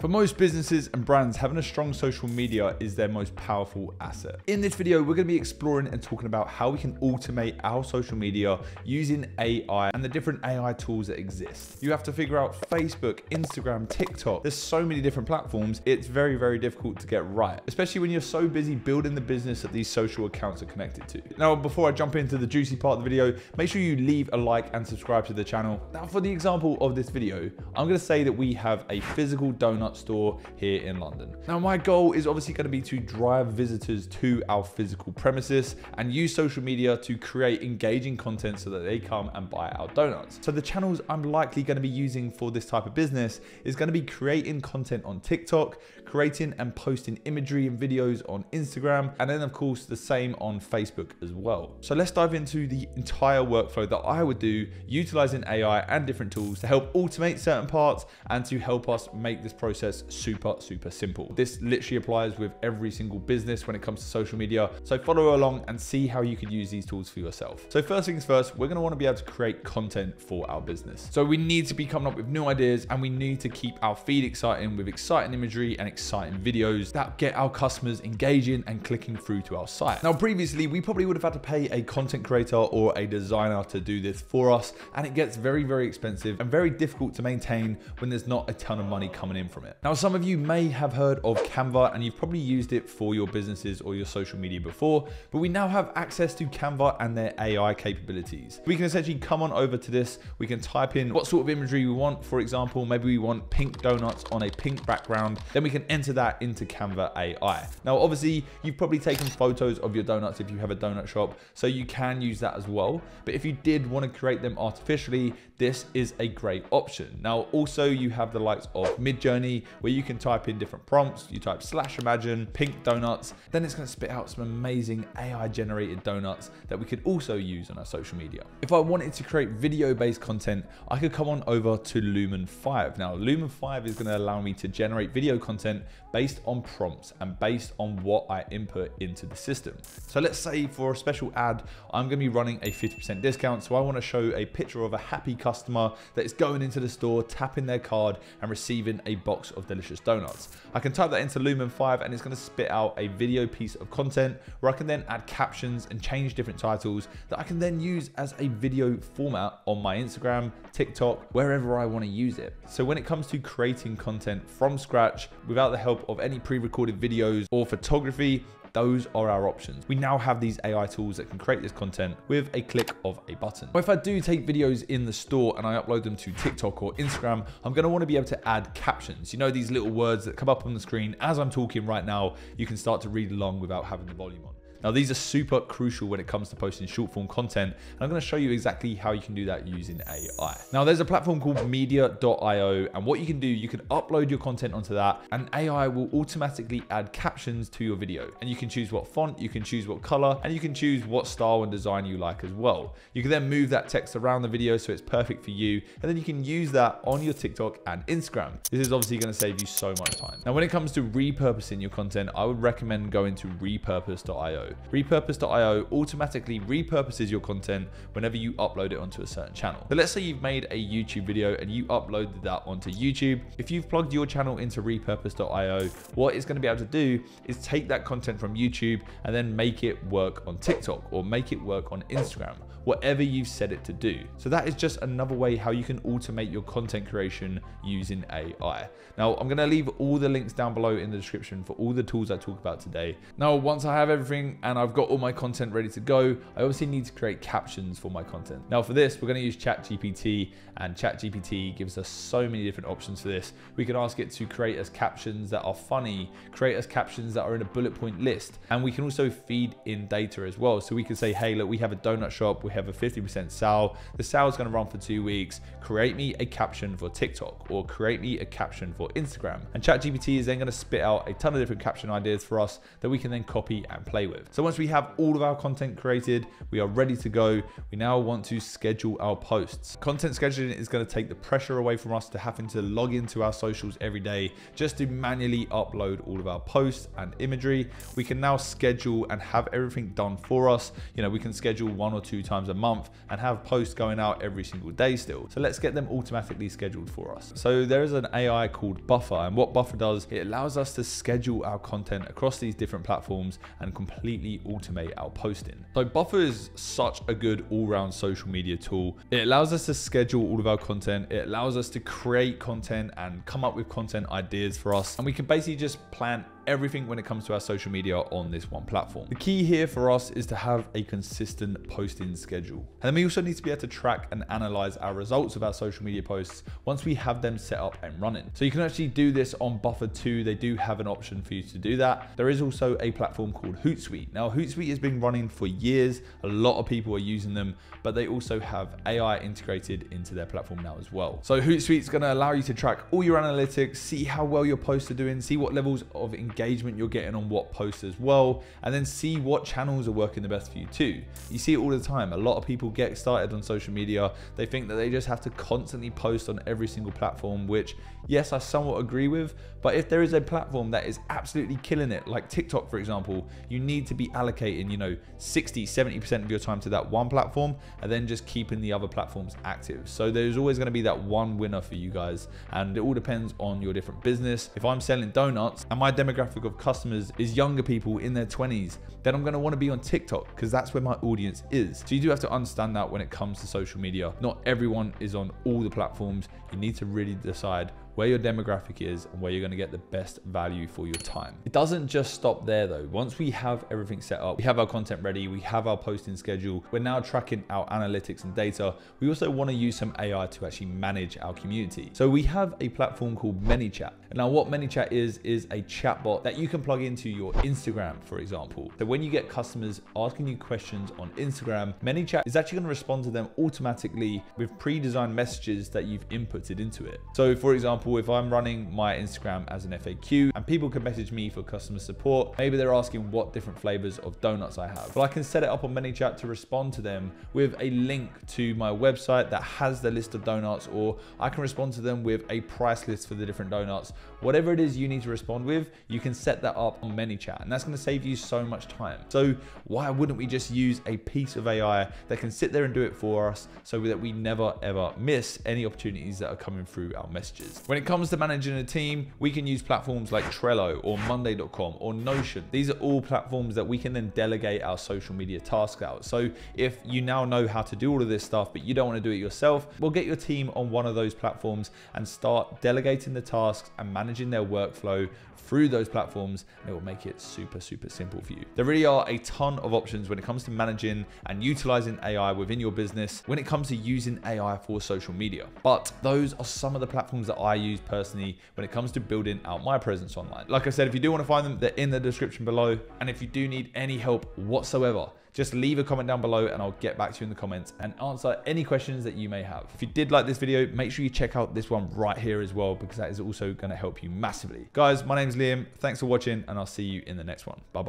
For most businesses and brands, having a strong social media is their most powerful asset. In this video, we're gonna be exploring and talking about how we can automate our social media using AI and the different AI tools that exist. You have to figure out Facebook, Instagram, TikTok. There's so many different platforms. It's very, very difficult to get right, especially when you're so busy building the business that these social accounts are connected to. Now, before I jump into the juicy part of the video, make sure you leave a like and subscribe to the channel. Now, for the example of this video, I'm gonna say that we have a physical donut store here in London. Now, my goal is obviously going to be to drive visitors to our physical premises and use social media to create engaging content so that they come and buy our donuts. So the channels I'm likely going to be using for this type of business is going to be creating content on TikTok, creating and posting imagery and videos on Instagram, and then of course the same on Facebook as well. So let's dive into the entire workflow that I would do utilizing AI and different tools to help automate certain parts and to help us make this process process super, super simple. This literally applies with every single business when it comes to social media. So follow along and see how you could use these tools for yourself. So first things first, we're gonna wanna be able to create content for our business. So we need to be coming up with new ideas and we need to keep our feed exciting with exciting imagery and exciting videos that get our customers engaging and clicking through to our site. Now, previously, we probably would have had to pay a content creator or a designer to do this for us. And it gets very, very expensive and very difficult to maintain when there's not a ton of money coming in from it it. Now, some of you may have heard of Canva and you've probably used it for your businesses or your social media before, but we now have access to Canva and their AI capabilities. We can essentially come on over to this. We can type in what sort of imagery we want. For example, maybe we want pink donuts on a pink background. Then we can enter that into Canva AI. Now, obviously, you've probably taken photos of your donuts if you have a donut shop, so you can use that as well. But if you did want to create them artificially, this is a great option. Now, also you have the likes of Midjourney, where you can type in different prompts. You type slash imagine pink donuts, then it's going to spit out some amazing AI generated donuts that we could also use on our social media. If I wanted to create video based content, I could come on over to Lumen 5. Now, Lumen 5 is going to allow me to generate video content based on prompts and based on what I input into the system. So let's say for a special ad, I'm going to be running a 50% discount. So I want to show a picture of a happy customer that is going into the store, tapping their card and receiving a box of delicious donuts. I can type that into Lumen 5 and it's going to spit out a video piece of content where I can then add captions and change different titles that I can then use as a video format on my Instagram, TikTok, wherever I want to use it. So when it comes to creating content from scratch without the help of any pre-recorded videos or photography, those are our options. We now have these AI tools that can create this content with a click of a button. But if I do take videos in the store and I upload them to TikTok or Instagram, I'm gonna wanna be able to add captions. You know, these little words that come up on the screen as I'm talking right now, you can start to read along without having the volume on. Now these are super crucial when it comes to posting short form content and I'm going to show you exactly how you can do that using AI. Now there's a platform called media.io and what you can do, you can upload your content onto that and AI will automatically add captions to your video and you can choose what font, you can choose what color and you can choose what style and design you like as well. You can then move that text around the video so it's perfect for you and then you can use that on your TikTok and Instagram. This is obviously going to save you so much time. Now when it comes to repurposing your content, I would recommend going to repurpose.io. Repurpose.io automatically repurposes your content whenever you upload it onto a certain channel. So let's say you've made a YouTube video and you uploaded that onto YouTube. If you've plugged your channel into repurpose.io, what it's going to be able to do is take that content from YouTube and then make it work on TikTok or make it work on Instagram whatever you've set it to do. So that is just another way how you can automate your content creation using AI. Now, I'm gonna leave all the links down below in the description for all the tools I talk about today. Now, once I have everything and I've got all my content ready to go, I obviously need to create captions for my content. Now for this, we're gonna use ChatGPT and ChatGPT gives us so many different options for this. We can ask it to create us captions that are funny, create us captions that are in a bullet point list, and we can also feed in data as well. So we can say, hey, look, we have a donut shop, we have a 50% sale. The sale is going to run for two weeks. Create me a caption for TikTok or create me a caption for Instagram. And ChatGPT is then going to spit out a ton of different caption ideas for us that we can then copy and play with. So once we have all of our content created, we are ready to go. We now want to schedule our posts. Content scheduling is going to take the pressure away from us to having to log into our socials every day just to manually upload all of our posts and imagery. We can now schedule and have everything done for us. You know, we can schedule one or two times times a month and have posts going out every single day still. So let's get them automatically scheduled for us. So there is an AI called Buffer and what Buffer does, it allows us to schedule our content across these different platforms and completely automate our posting. So Buffer is such a good all-round social media tool. It allows us to schedule all of our content. It allows us to create content and come up with content ideas for us. And we can basically just plan everything when it comes to our social media on this one platform. The key here for us is to have a consistent posting schedule. And then we also need to be able to track and analyze our results of our social media posts once we have them set up and running. So you can actually do this on Buffer too. They do have an option for you to do that. There is also a platform called Hootsuite. Now Hootsuite has been running for years. A lot of people are using them, but they also have AI integrated into their platform now as well. So Hootsuite is going to allow you to track all your analytics, see how well your posts are doing, see what levels of engagement engagement you're getting on what posts as well, and then see what channels are working the best for you too. You see it all the time. A lot of people get started on social media. They think that they just have to constantly post on every single platform, which yes, I somewhat agree with, but if there is a platform that is absolutely killing it, like TikTok, for example, you need to be allocating, you know, 60, 70% of your time to that one platform and then just keeping the other platforms active. So there's always going to be that one winner for you guys. And it all depends on your different business. If I'm selling donuts and my demographic demographic of customers is younger people in their 20s, then I'm going to want to be on TikTok because that's where my audience is. So you do have to understand that when it comes to social media. Not everyone is on all the platforms. You need to really decide where your demographic is and where you're going to get the best value for your time. It doesn't just stop there though. Once we have everything set up, we have our content ready, we have our posting schedule, we're now tracking our analytics and data. We also want to use some AI to actually manage our community. So we have a platform called ManyChat. And now what ManyChat is, is a chatbot that you can plug into your Instagram, for example. So when you get customers asking you questions on Instagram, ManyChat is actually going to respond to them automatically with pre-designed messages that you've inputted into it. So for example, example, if I'm running my Instagram as an FAQ and people can message me for customer support, maybe they're asking what different flavors of donuts I have. But I can set it up on ManyChat to respond to them with a link to my website that has the list of donuts, or I can respond to them with a price list for the different donuts. Whatever it is you need to respond with, you can set that up on ManyChat, and that's gonna save you so much time. So why wouldn't we just use a piece of AI that can sit there and do it for us so that we never ever miss any opportunities that are coming through our messages? When it comes to managing a team, we can use platforms like Trello or Monday.com or Notion. These are all platforms that we can then delegate our social media tasks out. So if you now know how to do all of this stuff, but you don't want to do it yourself, we'll get your team on one of those platforms and start delegating the tasks and managing their workflow through those platforms. And it will make it super, super simple for you. There really are a ton of options when it comes to managing and utilizing AI within your business when it comes to using AI for social media. But those are some of the platforms that I use personally when it comes to building out my presence online. Like I said, if you do want to find them, they're in the description below. And if you do need any help whatsoever, just leave a comment down below and I'll get back to you in the comments and answer any questions that you may have. If you did like this video, make sure you check out this one right here as well, because that is also going to help you massively. Guys, my name is Liam. Thanks for watching and I'll see you in the next one. Bye bye.